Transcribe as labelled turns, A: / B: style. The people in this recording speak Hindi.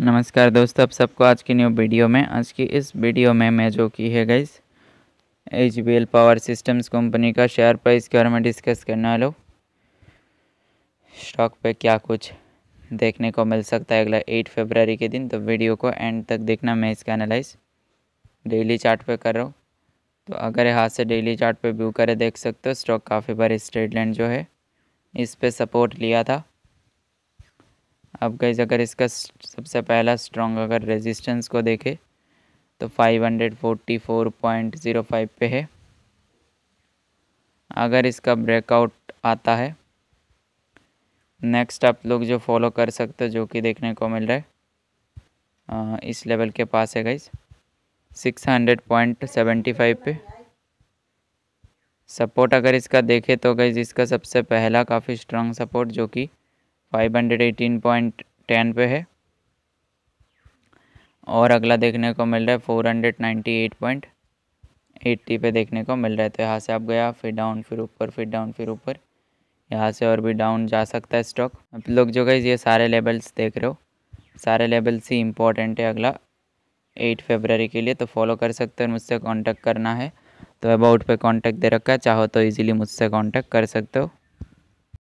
A: नमस्कार दोस्तों, आप सबको आज की न्यू वीडियो में, आज की इस वीडियो में मैं जो की है guys L power systems company का शेयर प्राइस के बारे में डिस्कस करने वाला स्टॉक पे क्या कुछ देखने को मिल सकता है अगला एट फेबररी के दिन तो वीडियो को एंड तक देखना मैं इसका एनालाइज डेली चार्ट पे कर रहा हूँ। तो अगर यहाँ से डेली चार्ट पे व्यू करे देख सकते हो स्टॉक काफ़ी बार स्ट्रेट लाइन जो है, इस पर सपोर्ट लिया था। अब गई अगर इसका सबसे पहला स्ट्रॉन्ग अगर रेजिस्टेंस को देखें तो 544.05 पे है। अगर इसका ब्रेकआउट आता है नेक्स्ट आप लोग जो फॉलो कर सकते हो, जो कि देखने को मिल रहा है इस लेवल के पास है गाइज़ 600.75 पे। सपोर्ट अगर इसका देखें तो गाइज़ इसका सबसे पहला काफ़ी स्ट्रॉन्ग सपोर्ट जो कि 518.10 पे है। और अगला देखने को मिल रहा है 498.80 पे देखने को मिल रहा है। तो यहाँ से आप गया, फिर डाउन फिर ऊपर, फिर डाउन फिर ऊपर। यहाँ से और भी डाउन जा सकता है स्टॉक आप लोग जो गई ये सारे लेवल्स देख रहे हो, सारे लेवल्स ही इंपॉर्टेंट है अगला। एट फेबररी के लिए तो फॉलो कर सकते हो मुझसे कांटेक्ट करना है। तो अबाउट पे कांटेक्ट दे रखा है, चाहो तो इजीली मुझसे कांटेक्ट कर सकते हो।